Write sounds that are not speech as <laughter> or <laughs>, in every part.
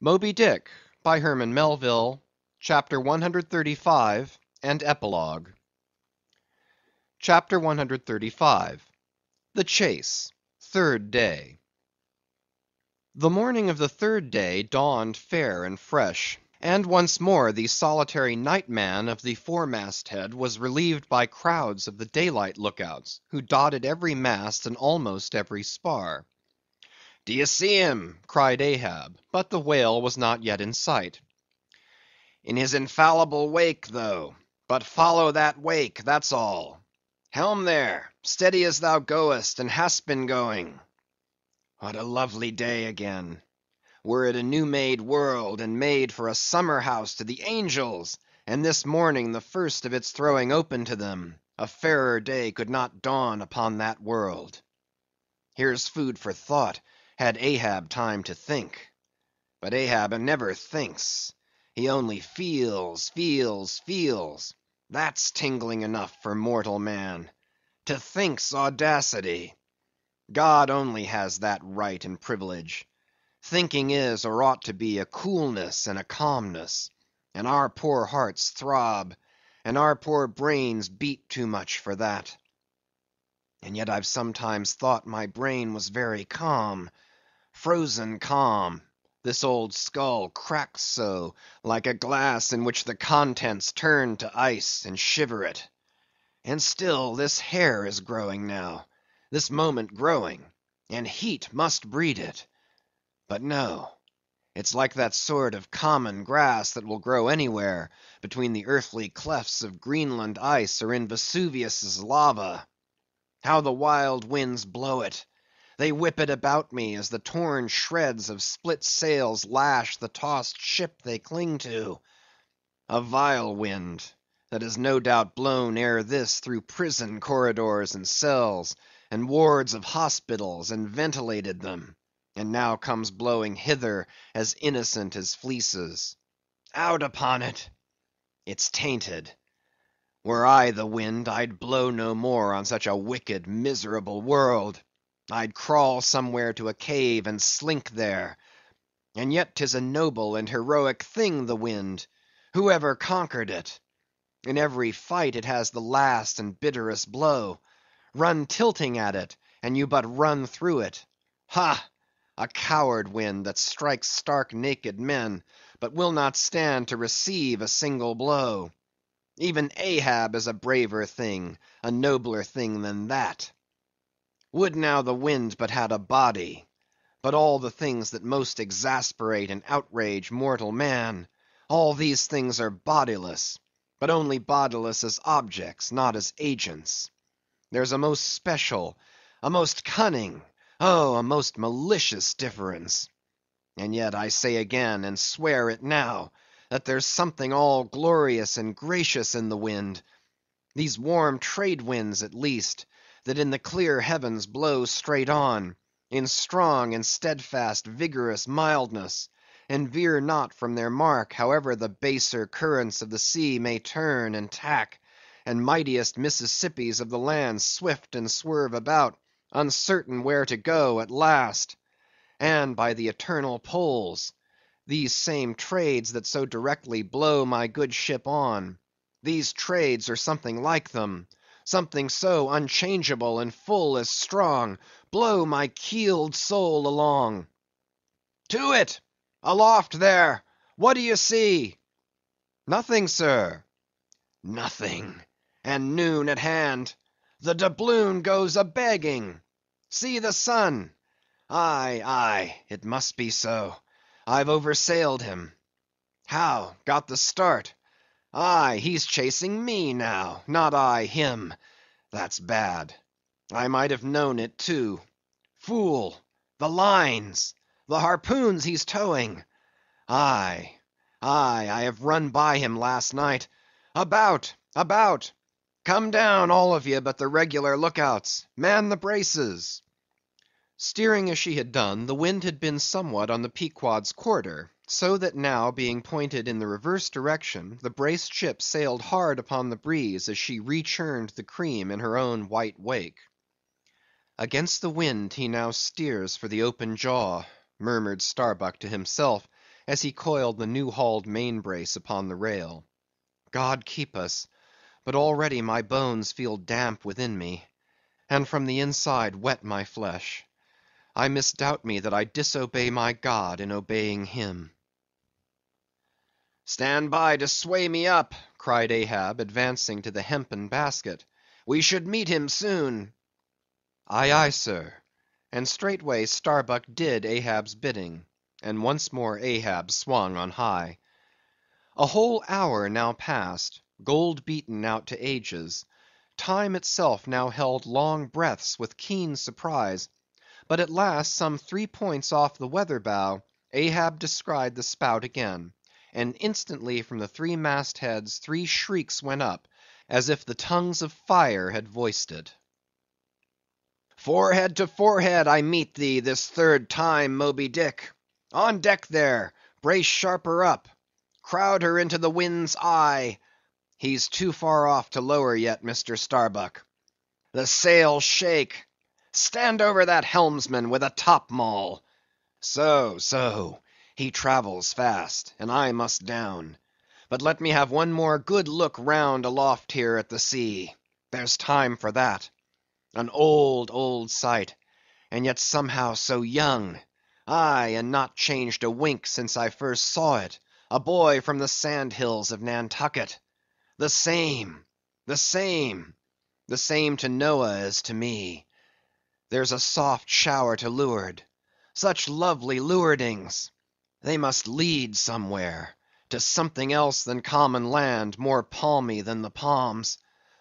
MOBY DICK By Herman Melville CHAPTER 135. Epilogue CHAPTER 135. The Chase: Third Day. The morning of the third day dawned fair and fresh, and once more the solitary night man of the foremast head was relieved by crowds of the daylight look outs, who dotted every mast and almost every spar. "D'ye see him?" cried Ahab; but the whale was not yet in sight. "In his infallible wake, though; but follow that wake, that's all. Helm there! steady as thou goest, and hast been going. What a lovely day again! Were it a new made world, and made for a summer house to the angels, and this morning the first of its throwing open to them, a fairer day could not dawn upon that world. Here's food for thought, had Ahab time to think. But Ahab never thinks; he only feels, feels, feels; that's tingling enough for mortal man. To think's audacity. God only has that right and privilege. Thinking is, or ought to be, a coolness and a calmness; and our poor hearts throb, and our poor brains beat too much for that. And yet I've sometimes thought my brain was very calm; frozen calm; this old skull cracks so, like a glass in which the contents turn to ice, and shiver it. And still this hair is growing now; this moment growing; and heat must breed it. But no; it's like that sort of common grass that will grow anywhere, between the earthly clefts of Greenland ice, or in Vesuvius's lava. How the wild winds blow it! They whip it about me, as the torn shreds of split sails lash the tossed ship they cling to. A vile wind, that has no doubt blown ere this through prison corridors and cells, and wards of hospitals, and ventilated them; and now comes blowing hither as innocent as fleeces. Out upon it! It's tainted. Were I the wind, I'd blow no more on such a wicked, miserable world. I'd crawl somewhere to a cave and slink there. And yet 'tis a noble and heroic thing, the wind; whoever conquered it? In every fight it has the last and bitterest blow. Run tilting at it, and you but run through it. Ha! a coward wind that strikes stark naked men, but will not stand to receive a single blow. Even Ahab is a braver thing, a nobler thing than that. Would now the wind but had a body! But all the things that most exasperate and outrage mortal man; all these things are bodiless, but only bodiless as objects, not as agents. There's a most special, a most cunning, oh, a most malicious difference. And yet I say again, and swear it now, that there's something all glorious and gracious in the wind. These warm trade winds, at least, that in the clear heavens blow straight on, in strong and steadfast vigorous mildness, and veer not from their mark, however the baser currents of the sea may turn and tack, and mightiest Mississippis of the land swift and swerve about, uncertain where to go at last. And, by the eternal poles! these same trades that so directly blow my good ship on; these trades, or something like them; something so unchangeable and full as strong, blow my keeled soul along. To it! Aloft there! what d'ye see? Nothing, sir. Nothing, and noon at hand! The doubloon goes a begging! See the sun! Aye, aye, it must be so; I've oversailed him. How, got the start? Aye, he's chasing me now, not I him; that's bad. I might have known it, too. Fool! the lines! the harpoons he's towing! Aye, aye, I have run by him last night. About, about! Come down, all of ye but the regular look outs; man the braces! Steering as she had done, the wind had been somewhat on the Pequod's quarter; so that now being pointed in the reverse direction, the braced ship sailed hard upon the breeze as she rechurned the cream in her own white wake. "Against the wind he now steers for the open jaw," murmured Starbuck to himself, as he coiled the new hauled main brace upon the rail. God keep us, but already my bones feel damp within me, and from the inside wet my flesh. I misdoubt me that I disobey my God in obeying him. "Stand by to sway me up," cried Ahab, advancing to the hempen basket. "We should meet him soon." "Aye, aye, sir." And straightway Starbuck did Ahab's bidding, and once more Ahab swung on high. A whole hour now passed, gold beaten out to ages. Time itself now held long breaths with keen surprise; but at last, some three points off the weather bow, Ahab descried the spout again and instantly from the three mast heads three shrieks went up, as if the tongues of fire had voiced it. "Forehead to forehead I meet thee this third time, Moby Dick. On deck there, brace sharper up. Crowd her into the wind's eye. He's too far off to lower yet, Mr. Starbuck. The sails shake. Stand over that helmsman with a top maul. So, so. He travels fast, and I must down. But let me have one more good look round aloft here at the sea. There's time for that. An old, old sight, and yet somehow so young. Aye, and not changed a wink since I first saw it, a boy from the sand hills of Nantucket. The same, the same, the same to Noah as to me. There's a soft shower to leeward. Such lovely leewardings! They must lead somewhere; to something else than common land, more palmy than the palms.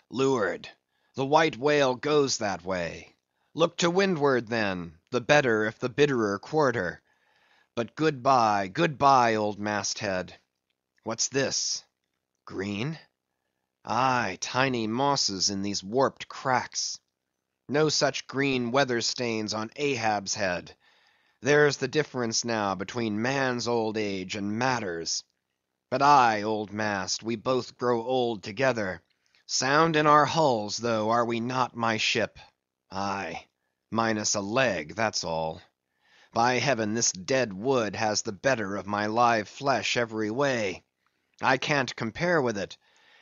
Leeward; the White Whale goes that way. Look to windward, then; the better if the bitterer quarter. But good bye, good bye, old mast head. What's this? Green? Aye, tiny mosses in these warped cracks. No such green weather stains on Ahab's head. There's the difference now between man's old age and matter's. But aye, old mast, we both grow old together. Sound in our hulls, though, are we not, my ship? Aye, minus a leg, that's all. By heaven, this dead wood has the better of my live flesh every way. I can't compare with it;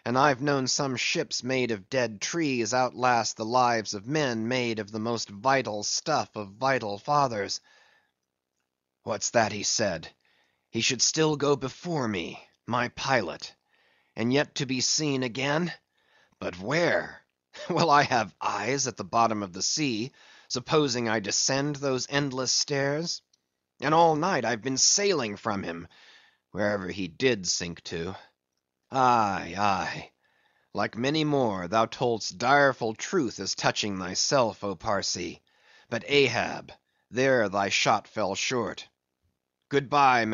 and I've known some ships made of dead trees outlast the lives of men made of the most vital stuff of vital fathers. What's that he said? He should still go before me, my pilot, and yet to be seen again? But where? <laughs> Will I have eyes at the bottom of the sea, supposing I descend those endless stairs? And all night I've been sailing from him, wherever he did sink to. Aye, aye. Like many more, thou toldst direful truth as touching thyself, O Parsee; but Ahab, there thy shot fell short. Good bye.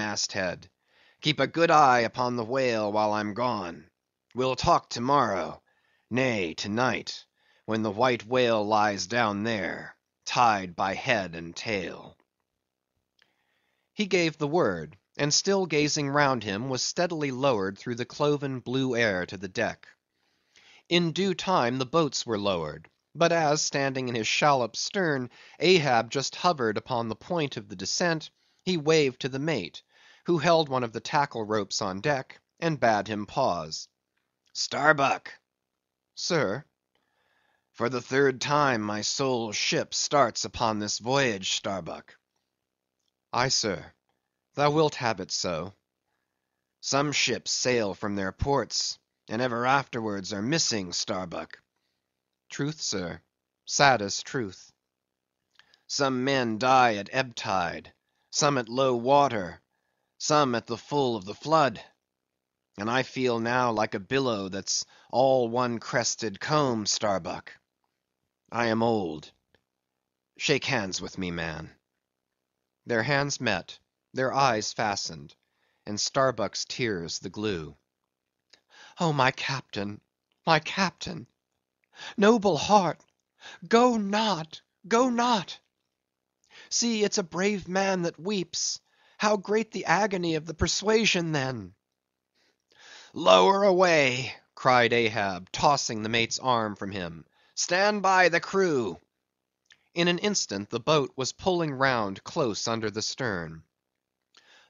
Keep a good eye upon the whale while I'm gone. We'll talk to morrow; nay, to night, when the White Whale lies down there, tied by head and tail. He gave the word, and still gazing round him, was steadily lowered through the cloven blue air to the deck. In due time the boats were lowered; but as, standing in his shallop's stern, Ahab just hovered upon the point of the descent, he waved to the mate, who held one of the tackle ropes on deck, and bade him pause. "Starbuck!" "Sir?" "For the third time my soul's ship starts upon this voyage, Starbuck." "Aye, sir; thou wilt have it so." "Some ships sail from their ports, and ever afterwards are missing, Starbuck." "Truth, sir; saddest truth." "Some men die at ebb tide some at low water, some at the full of the flood. And I feel now like a billow that's all one crested comb, Starbuck. I am old. Shake hands with me, man." Their hands met, their eyes fastened, and Starbuck's tears the glue. "Oh, my captain, my captain! Noble heart, go not, go not! See, it's a brave man that weeps; how great the agony of the persuasion, then!" "Lower away!" cried Ahab, tossing the mate's arm from him. "Stand by the crew!" In an instant the boat was pulling round close under the stern.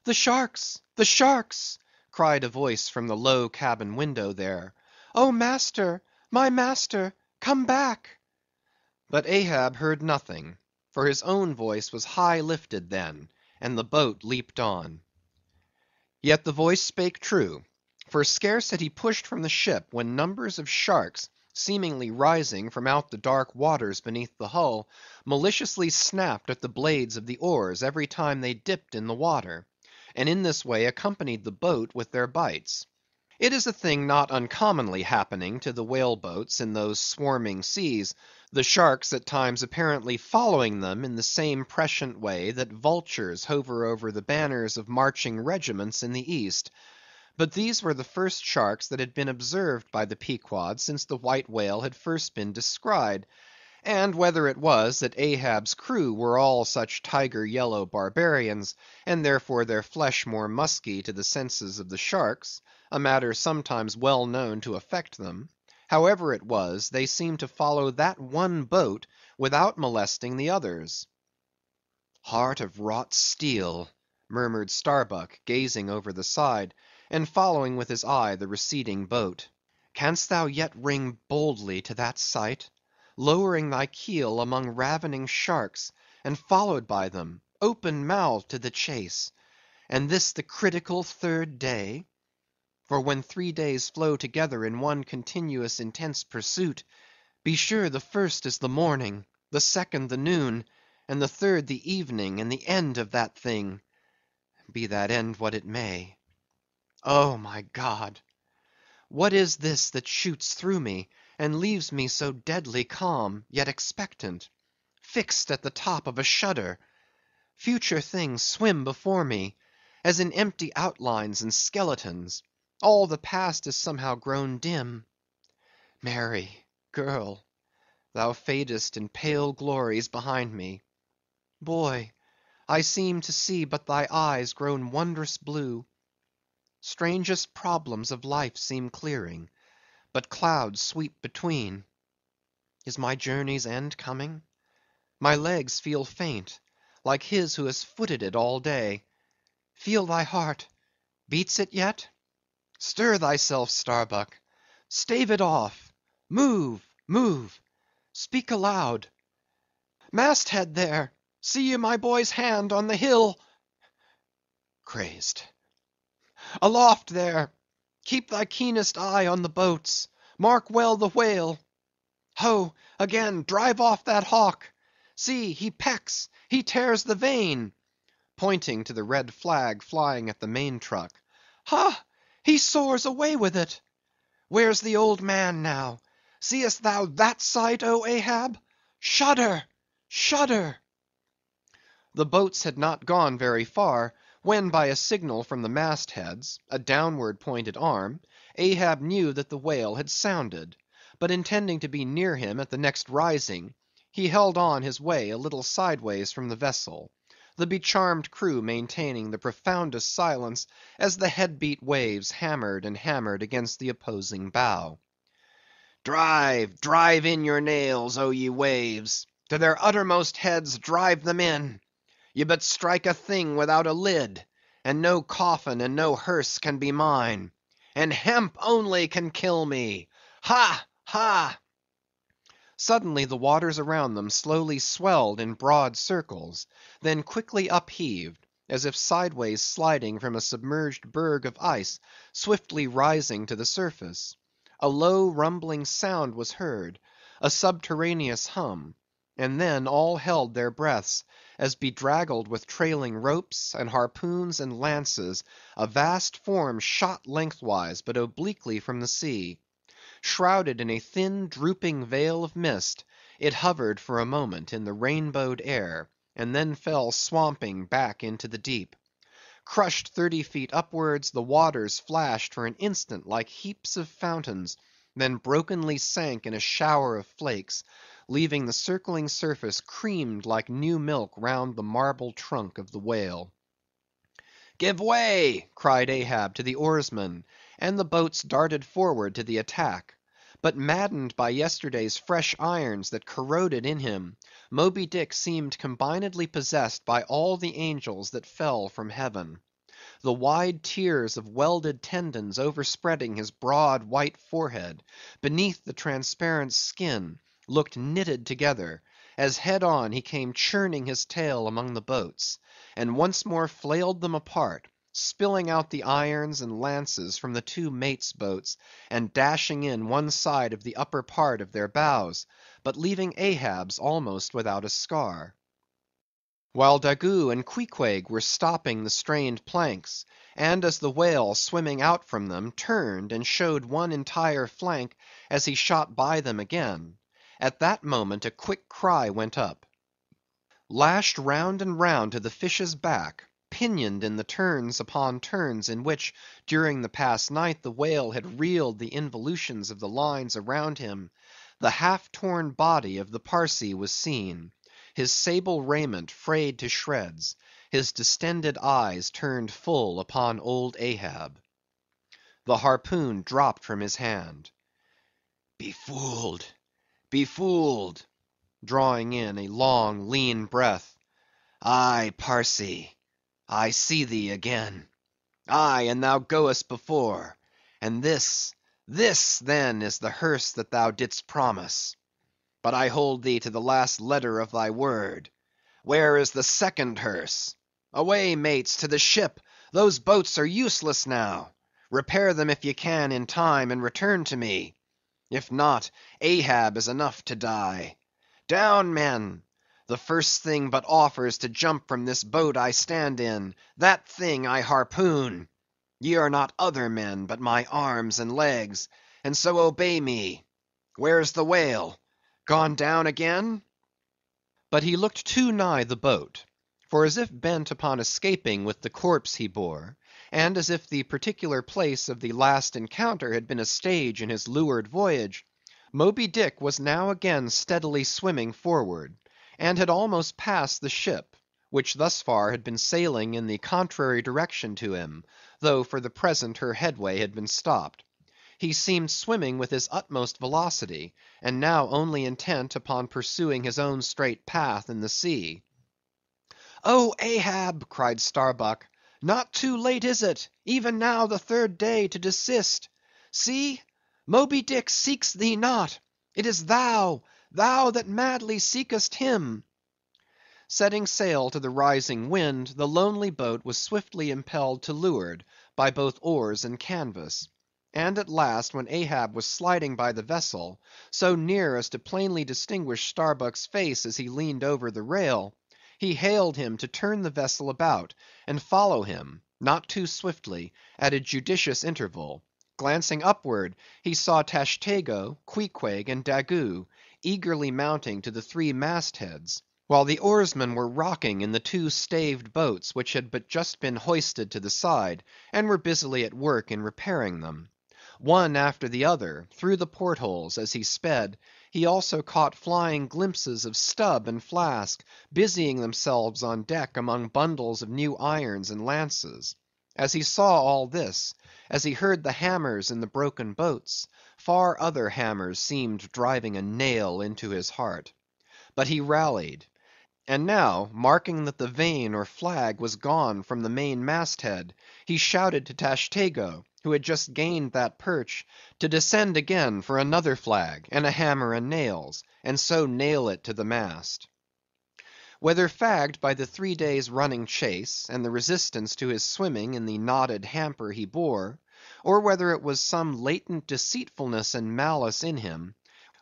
"The sharks! the sharks!" cried a voice from the low cabin window there. "Oh, master, my master, come back!" But Ahab heard nothing, for his own voice was high lifted then, and the boat leaped on. Yet the voice spake true; for scarce had he pushed from the ship, when numbers of sharks, seemingly rising from out the dark waters beneath the hull, maliciously snapped at the blades of the oars every time they dipped in the water, and in this way accompanied the boat with their bites. It is a thing not uncommonly happening to the whale boats in those swarming seas, the sharks at times apparently following them in the same prescient way that vultures hover over the banners of marching regiments in the East. But these were the first sharks that had been observed by the Pequod since the White Whale had first been descried; and whether it was that Ahab's crew were all such tiger yellow barbarians, and therefore their flesh more musky to the senses of the sharks, a matter sometimes well known to affect them; however it was, they seemed to follow that one boat without molesting the others. "Heart of wrought steel," murmured Starbuck, gazing over the side, and following with his eye the receding boat. "Canst thou yet ring boldly to that sight? Lowering thy keel among ravening sharks, and followed by them, open mouthed to the chase; and this the critical third day? For when three days flow together in one continuous intense pursuit, be sure the first is the morning, the second the noon, and the third the evening and the end of that thing, be that end what it may. Oh, my God! what is this that shoots through me, and leaves me so deadly calm, yet expectant; fixed at the top of a shudder? Future things swim before me, as in empty outlines and skeletons; all the past is somehow grown dim. Mary, girl, thou fadest in pale glories behind me. Boy, I seem to see but thy eyes grown wondrous blue. Strangest problems of life seem clearing but clouds sweep between. Is my journey's end coming? My legs feel faint, like his who has footed it all day. Feel thy heart; beats it yet? Stir thyself, Starbuck; stave it off; move, move; speak aloud. Mast head there! see ye my boy's hand on the hill? Crazed. Aloft there! Keep thy keenest eye on the boats; mark well the whale. Ho! again; drive off that hawk! See, he pecks, he tears the vein!" pointing to the red flag flying at the main truck. "Ha! he soars away with it! Where's the old man now? Seest thou that sight, oh Ahab? Shudder! shudder!" The boats had not gone very far, when by a signal from the mast heads, a downward pointed arm, Ahab knew that the whale had sounded; but intending to be near him at the next rising, he held on his way a little sideways from the vessel; the becharmed crew maintaining the profoundest silence as the head beat waves hammered and hammered against the opposing bow. "Drive, drive in your nails, oh ye waves! to their uttermost heads drive them in! Ye but strike a thing without a lid, and no coffin and no hearse can be mine; and hemp only can kill me. Ha! ha!" Suddenly the waters around them slowly swelled in broad circles, then quickly upheaved, as if sideways sliding from a submerged berg of ice swiftly rising to the surface. A low rumbling sound was heard, a subterraneous hum, and then all held their breaths, as bedraggled with trailing ropes, and harpoons, and lances, a vast form shot lengthwise but obliquely from the sea. Shrouded in a thin drooping veil of mist, it hovered for a moment in the rainbowed air, and then fell swamping back into the deep. Crushed thirty feet upwards, the waters flashed for an instant like heaps of fountains, then brokenly sank in a shower of flakes, leaving the circling surface creamed like new milk round the marble trunk of the whale. "Give way!" cried Ahab to the oarsmen, and the boats darted forward to the attack. But maddened by yesterday's fresh irons that corroded in him, Moby Dick seemed combinedly possessed by all the angels that fell from heaven. the wide tiers of welded tendons overspreading his broad white forehead, beneath the transparent skin, looked knitted together, as head on he came churning his tail among the boats, and once more flailed them apart, spilling out the irons and lances from the two mates' boats, and dashing in one side of the upper part of their bows, but leaving Ahab's almost without a scar. While Daggoo and Queequeg were stopping the strained planks, and as the whale swimming out from them, turned and showed one entire flank as he shot by them again; at that moment a quick cry went up. Lashed round and round to the fish's back, pinioned in the turns upon turns in which, during the past night, the whale had reeled the involutions of the lines around him, the half torn body of the Parsee was seen his sable raiment frayed to shreds, his distended eyes turned full upon old Ahab. The harpoon dropped from his hand. "Befooled, befooled!" drawing in a long, lean breath. "Aye, Parsee, I see thee again. Aye, and thou goest before; and this, this, then, is the hearse that thou didst promise. But I hold thee to the last letter of thy word. Where is the second hearse? Away, mates, to the ship; those boats are useless now. Repair them if ye can in time, and return to me. If not, Ahab is enough to die. Down, men! The first thing but offers to jump from this boat I stand in, that thing I harpoon. Ye are not other men, but my arms and legs, and so obey me. Where's the whale? Gone down again?" But he looked too nigh the boat; for as if bent upon escaping with the corpse he bore, and as if the particular place of the last encounter had been a stage in his leeward voyage, Moby Dick was now again steadily swimming forward, and had almost passed the ship, which thus far had been sailing in the contrary direction to him, though for the present her headway had been stopped he seemed swimming with his utmost velocity, and now only intent upon pursuing his own straight path in the sea. "Oh, Ahab!" cried Starbuck, "not too late is it, even now the third day, to desist? See! Moby Dick seeks thee not! It is thou, thou that madly seekest him!" Setting sail to the rising wind, the lonely boat was swiftly impelled to leeward by both oars and canvas. And at last, when Ahab was sliding by the vessel, so near as to plainly distinguish Starbuck's face as he leaned over the rail, he hailed him to turn the vessel about, and follow him, not too swiftly, at a judicious interval. Glancing upward, he saw Tashtego, Queequeg, and Daggoo, eagerly mounting to the three mast heads, while the oarsmen were rocking in the two staved boats which had but just been hoisted to the side, and were busily at work in repairing them. One after the other, through the port holes, as he sped, he also caught flying glimpses of Stubb and Flask busying themselves on deck among bundles of new irons and lances. As he saw all this, as he heard the hammers in the broken boats, far other hammers seemed driving a nail into his heart. But he rallied. And now, marking that the vane or flag was gone from the main mast head, he shouted to Tashtego, who had just gained that perch, to descend again for another flag, and a hammer and nails, and so nail it to the mast. Whether fagged by the three days' running chase, and the resistance to his swimming in the knotted hamper he bore, or whether it was some latent deceitfulness and malice in him,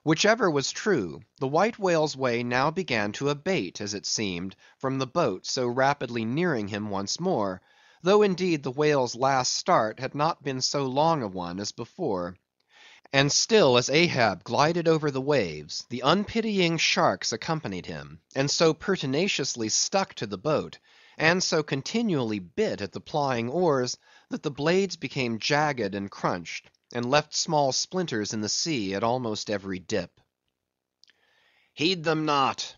whichever was true, the White Whale's way now began to abate, as it seemed, from the boat so rapidly nearing him once more, though indeed the whale's last start had not been so long a one as before. And still as Ahab glided over the waves, the unpitying sharks accompanied him, and so pertinaciously stuck to the boat, and so continually bit at the plying oars, that the blades became jagged and crunched, and left small splinters in the sea at almost every dip. Heed them not!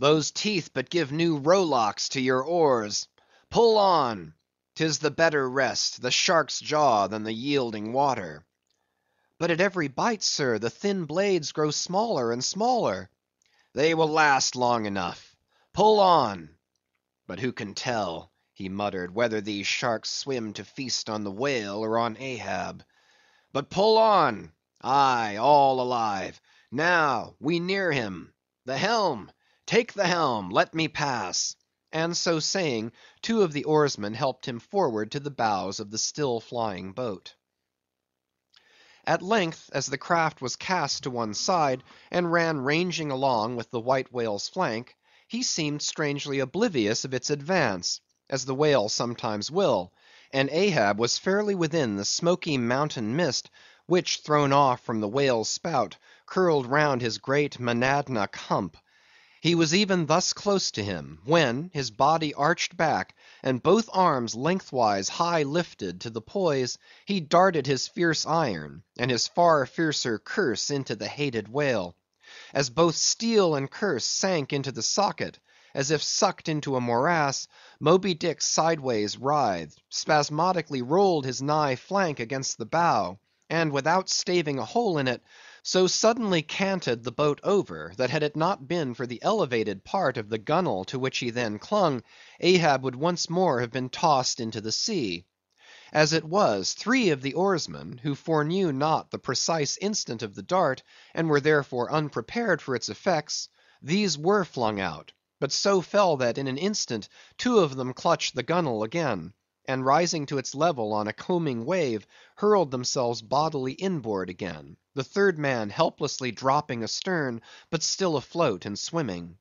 Those teeth but give new rowlocks to your oars. Pull on! 'Tis the better rest, the shark's jaw, than the yielding water. But at every bite, sir, the thin blades grow smaller and smaller. They will last long enough. Pull on! But who can tell? he muttered, whether these sharks swim to feast on the whale or on Ahab. But pull on! Aye, all alive! Now, we near him! The helm! Take the helm! Let me pass!" And so saying, two of the oarsmen helped him forward to the bows of the still flying boat. At length, as the craft was cast to one side, and ran ranging along with the White Whale's flank, he seemed strangely oblivious of its advance, as the whale sometimes will; and Ahab was fairly within the smoky mountain mist, which, thrown off from the whale's spout, curled round his great Monadnock hump. He was even thus close to him, when, his body arched back, and both arms lengthwise high lifted to the poise, he darted his fierce iron, and his far fiercer curse into the hated whale. As both steel and curse sank into the socket, as if sucked into a morass, Moby Dick sideways writhed, spasmodically rolled his nigh flank against the bow, and without staving a hole in it, so suddenly canted the boat over, that had it not been for the elevated part of the gunwale to which he then clung, Ahab would once more have been tossed into the sea. As it was, three of the oarsmen, who foreknew not the precise instant of the dart, and were therefore unprepared for its effects, these were flung out, but so fell that in an instant two of them clutched the gunwale again, and rising to its level on a combing wave, hurled themselves bodily inboard again, the third man helplessly dropping astern, but still afloat and swimming.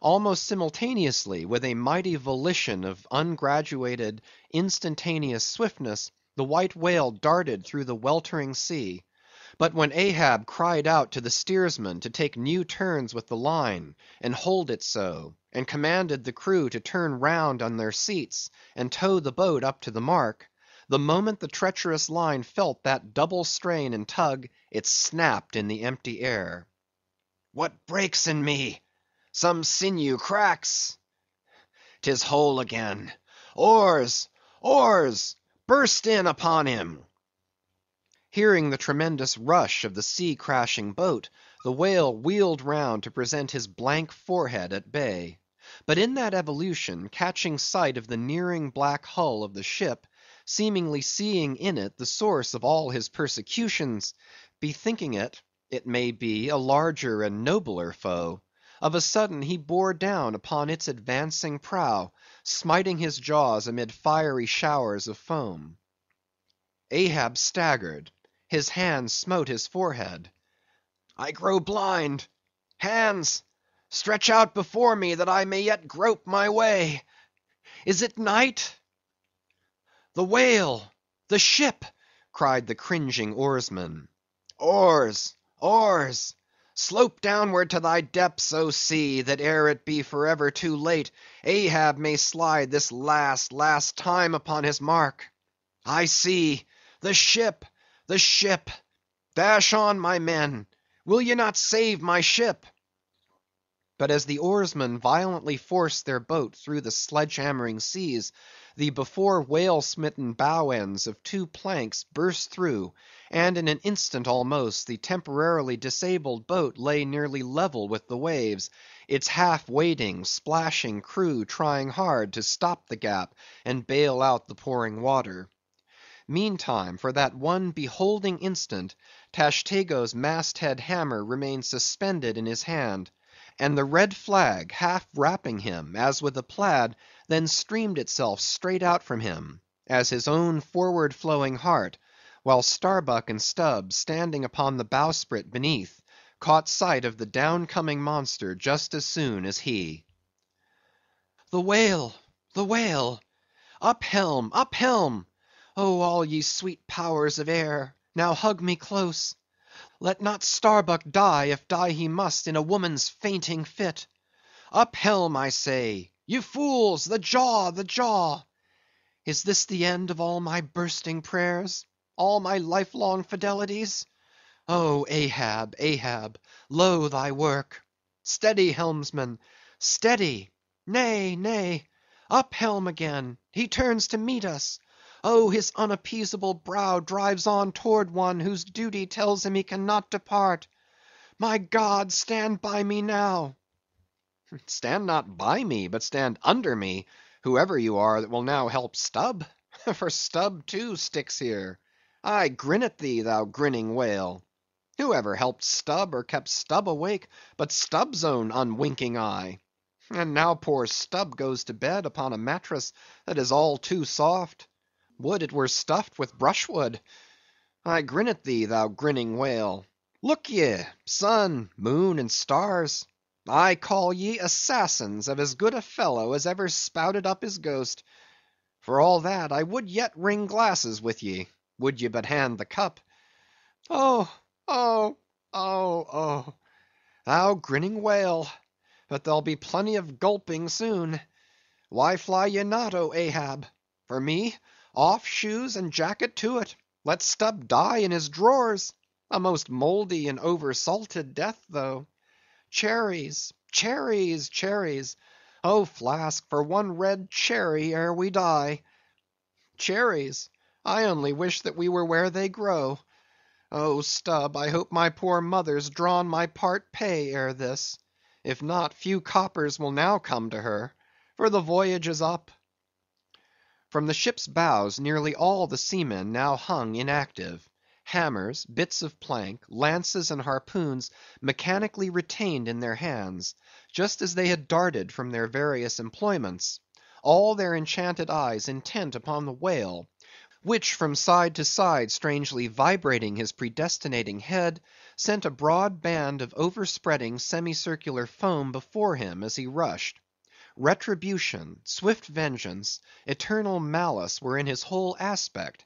Almost simultaneously, with a mighty volition of ungraduated, instantaneous swiftness, the White Whale darted through the weltering sea. But when Ahab cried out to the steersman to take new turns with the line, and hold it so, and commanded the crew to turn round on their seats, and tow the boat up to the mark, the moment the treacherous line felt that double strain and tug, it snapped in the empty air. "What breaks in me? Some sinew cracks! 'Tis whole again! Oars! oars! Burst in upon him!" Hearing the tremendous rush of the sea crashing boat, the whale wheeled round to present his blank forehead at bay. But in that evolution, catching sight of the nearing black hull of the ship, seemingly seeing in it the source of all his persecutions, bethinking it, it may be, a larger and nobler foe, of a sudden he bore down upon its advancing prow, smiting his jaws amid fiery showers of foam. Ahab staggered; his hand smote his forehead. "I grow blind! Hands, stretch out before me that I may yet grope my way! Is it night? The whale! the ship!" cried the cringing oarsman. "Oars! oars! Slope downward to thy depths, O sea, that ere it be forever too late, Ahab may slide this last, last time upon his mark. I see! the ship! the ship! Dash on, my men! Will ye not save my ship?" But as the oarsmen violently forced their boat through the sledge hammering seas, the before whale smitten bow ends of two planks burst through, and in an instant almost, the temporarily disabled boat lay nearly level with the waves, its half wading, splashing crew trying hard to stop the gap and bail out the pouring water. Meantime, for that one beholding instant, Tashtego's mast head hammer remained suspended in his hand, and the red flag, half wrapping him, as with a plaid, then streamed itself straight out from him, as his own forward flowing heart, while Starbuck and Stubb, standing upon the bowsprit beneath, caught sight of the down coming monster just as soon as he. "The whale! the whale! Up helm! up helm! Oh, all ye sweet powers of air, now hug me close! Let not Starbuck die, if die he must in a woman's fainting fit. Up helm, I say! Ye fools, the jaw, the jaw! Is this the end of all my bursting prayers? all my lifelong fidelities? Oh, Ahab, Ahab, lo thy work! Steady, helmsman, steady! Nay, nay! Up helm again! He turns to meet us! Oh, his unappeasable brow drives on toward one whose duty tells him he cannot depart. My God, stand by me now!" <laughs> "Stand not by me, but stand under me, whoever you are that will now help Stubb, <laughs> for Stubb too sticks here. I grin at thee, thou grinning whale! Who ever helped Stubb or kept Stubb awake but Stubb's own unwinking eye? And now poor Stubb goes to bed upon a mattress that is all too soft. Would it were stuffed with brushwood! I grin at thee, thou grinning whale! Look ye, sun, moon, and stars! I call ye assassins of as good a fellow as ever spouted up his ghost. For all that, I would yet ring glasses with ye, would ye but hand the cup. Oh, oh, oh, oh! Thou grinning whale! but there'll be plenty of gulping soon. Why fly ye not, O Ahab? For me, off shoes and jacket to it; let Stubb die in his drawers; a most mouldy and over salted death, though. Cherries, cherries, cherries! Oh, Flask, for one red cherry ere we die! Cherries! I only wish that we were where they grow. Oh, Stubb, I hope my poor mother's drawn my part pay ere this; if not, few coppers will now come to her, for the voyage is up. From the ship's bows nearly all the seamen now hung inactive; hammers, bits of plank, lances, and harpoons mechanically retained in their hands, just as they had darted from their various employments; all their enchanted eyes intent upon the whale, which from side to side strangely vibrating his predestinating head, sent a broad band of overspreading semicircular foam before him as he rushed. Retribution, swift vengeance, eternal malice were in his whole aspect;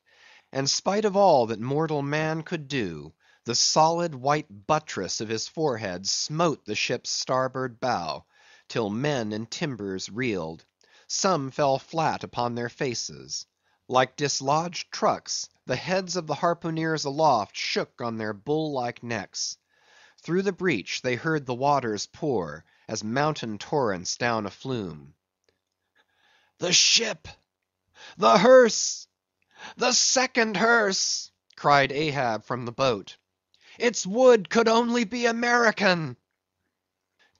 and spite of all that mortal man could do, the solid white buttress of his forehead smote the ship's starboard bow, till men and timbers reeled; some fell flat upon their faces. Like dislodged trucks, the heads of the harpooneers aloft shook on their bull like necks. Through the breach they heard the waters pour, as mountain torrents down a flume. "The ship! the hearse! the second hearse!" cried Ahab from the boat. "Its wood could only be American!"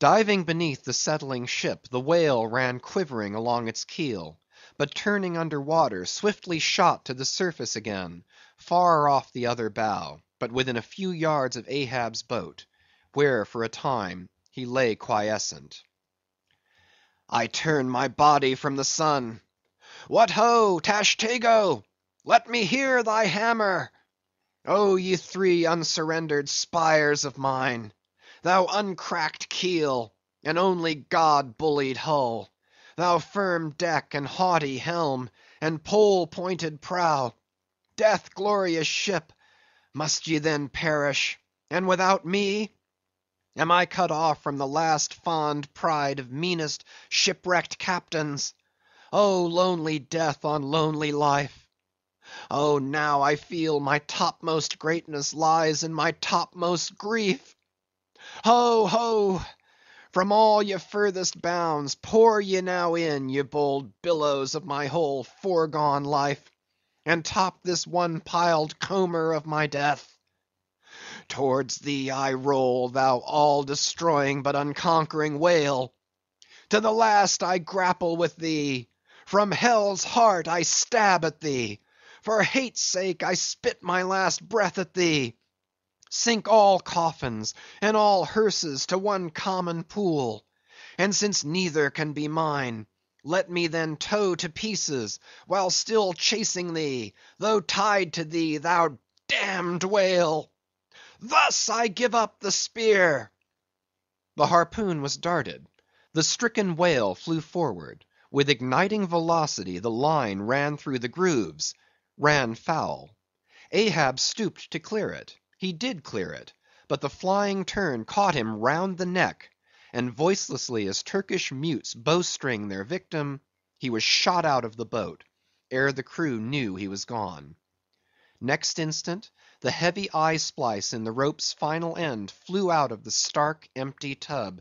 Diving beneath the settling ship, the whale ran quivering along its keel but turning under water, swiftly shot to the surface again, far off the other bow, but within a few yards of Ahab's boat, where for a time he lay quiescent. I turn my body from the sun. What ho, Tashtego! let me hear thy hammer! Oh, ye three unsurrendered spires of mine! thou uncracked keel, and only God bullied hull! thou firm deck, and haughty helm, and pole pointed prow! Death glorious ship! must ye then perish, and without me? Am I cut off from the last fond pride of meanest shipwrecked captains? Oh, lonely death on lonely life! Oh, now I feel my topmost greatness lies in my topmost grief! Ho, ho! From all ye furthest bounds, pour ye now in, ye bold billows of my whole foregone life, and top this one piled comber of my death. Towards thee I roll, thou all destroying but unconquering whale! To the last I grapple with thee; from hell's heart I stab at thee; for hate's sake I spit my last breath at thee. Sink all coffins and all hearses to one common pool; and since neither can be mine, let me then tow to pieces, while still chasing thee, though tied to thee, thou damned whale! Thus I give up the spear!" The harpoon was darted; the stricken whale flew forward; with igniting velocity the line ran through the grooves, ran foul. Ahab stooped to clear it. He did clear it; but the flying turn caught him round the neck, and voicelessly as Turkish mutes bowstring their victim, he was shot out of the boat, ere the crew knew he was gone. Next instant, the heavy eye splice in the rope's final end flew out of the stark, empty tub,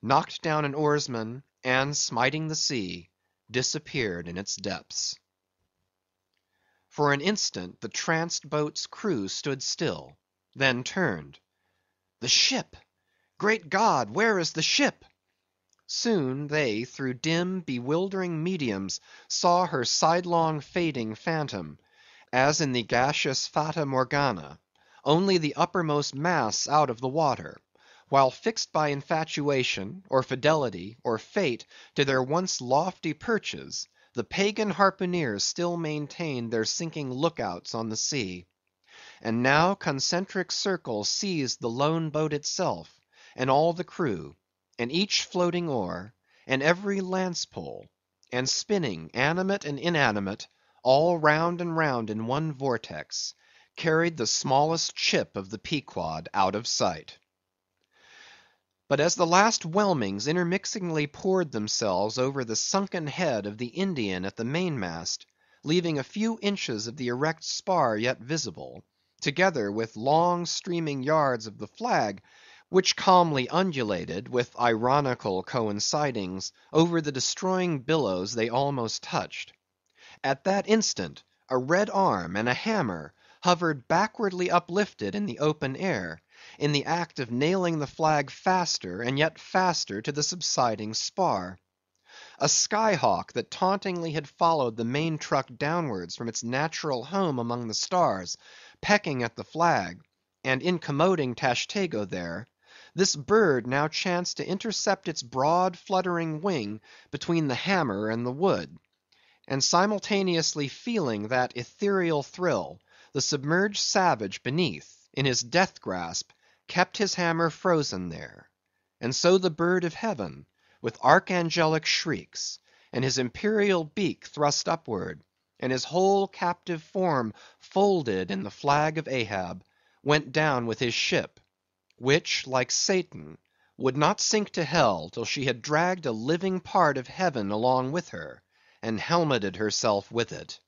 knocked down an oarsman, and smiting the sea, disappeared in its depths. For an instant the tranced boat's crew stood still then turned. The ship! Great God, where is the ship? Soon they through dim, bewildering mediums saw her sidelong fading phantom, as in the gaseous Fata Morgana, only the uppermost mass out of the water; while fixed by infatuation, or fidelity, or fate, to their once lofty perches, the pagan harpooneers still maintained their sinking look outs on the sea. And now concentric circles seized the lone boat itself, and all the crew, and each floating oar, and every lance pole; and spinning, animate and inanimate, all round and round in one vortex, carried the smallest chip of the Pequod out of sight. But as the last whelmings intermixingly poured themselves over the sunken head of the Indian at the mainmast, leaving a few inches of the erect spar yet visible, together with long streaming yards of the flag, which calmly undulated, with ironical coincidings, over the destroying billows they almost touched. At that instant, a red arm and a hammer hovered backwardly uplifted in the open air, in the act of nailing the flag faster and yet faster to the subsiding spar. A sky hawk that tauntingly had followed the main truck downwards from its natural home among the stars, pecking at the flag, and incommoding Tashtego there; this bird now chanced to intercept its broad fluttering wing between the hammer and the wood; and simultaneously feeling that ethereal thrill, the submerged savage beneath, in his death grasp, kept his hammer frozen there; and so the bird of heaven, with archangelic shrieks, and his imperial beak thrust upward, and his whole captive form folded in the flag of Ahab, went down with his ship which, like Satan, would not sink to hell till she had dragged a living part of heaven along with her, and helmeted herself with it.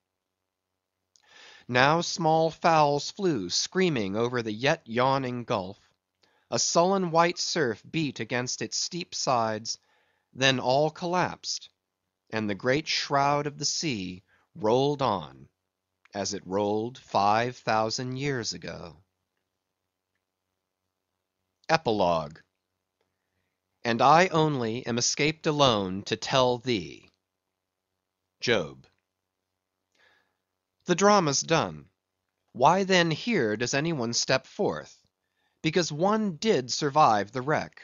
Now small fowls flew screaming over the yet yawning gulf; a sullen white surf beat against its steep sides; then all collapsed, and the great shroud of the sea rolled on, as it rolled five thousand years ago. EPILOGUE And I only am escaped alone to tell thee. Job. The drama's done. Why then here does any one step forth? Because one did survive the wreck.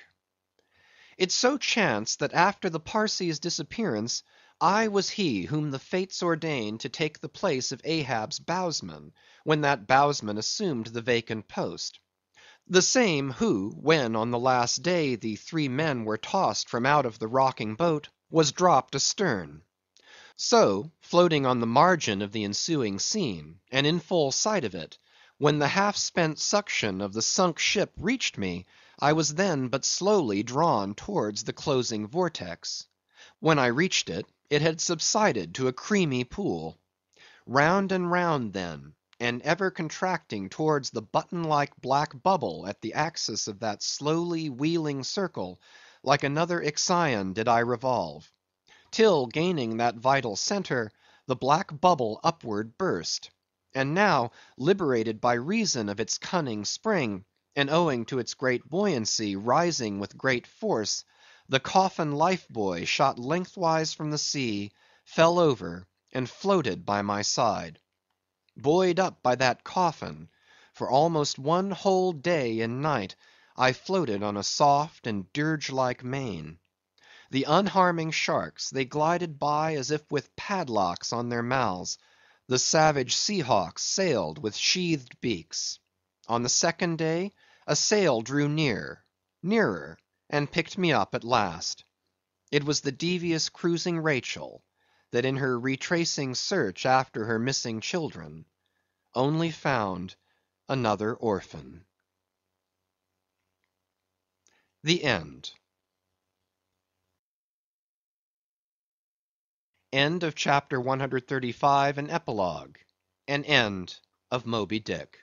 It so chanced that after the Parsee's disappearance, I was he whom the Fates ordained to take the place of Ahab's bowsman, when that bowsman assumed the vacant post the same who, when on the last day the three men were tossed from out of the rocking boat, was dropped astern. So, floating on the margin of the ensuing scene, and in full sight of it, when the half spent suction of the sunk ship reached me, I was then but slowly drawn towards the closing vortex. When I reached it, it had subsided to a creamy pool. Round and round then, and ever contracting towards the button like black bubble at the axis of that slowly wheeling circle, like another Ixion did I revolve; till gaining that vital centre, the black bubble upward burst; and now, liberated by reason of its cunning spring, and owing to its great buoyancy rising with great force, the coffin life buoy shot lengthwise from the sea, fell over, and floated by my side buoyed up by that coffin, for almost one whole day and night I floated on a soft and dirge like main. The unharming sharks, they glided by as if with padlocks on their mouths; the savage sea hawks sailed with sheathed beaks. On the second day, a sail drew near, nearer, and picked me up at last. It was the devious cruising Rachel, that in her retracing search after her missing children, only found another orphan. The End End of Chapter 135 and Epilogue, and End of Moby Dick.